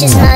she's not.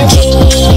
Música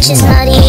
My you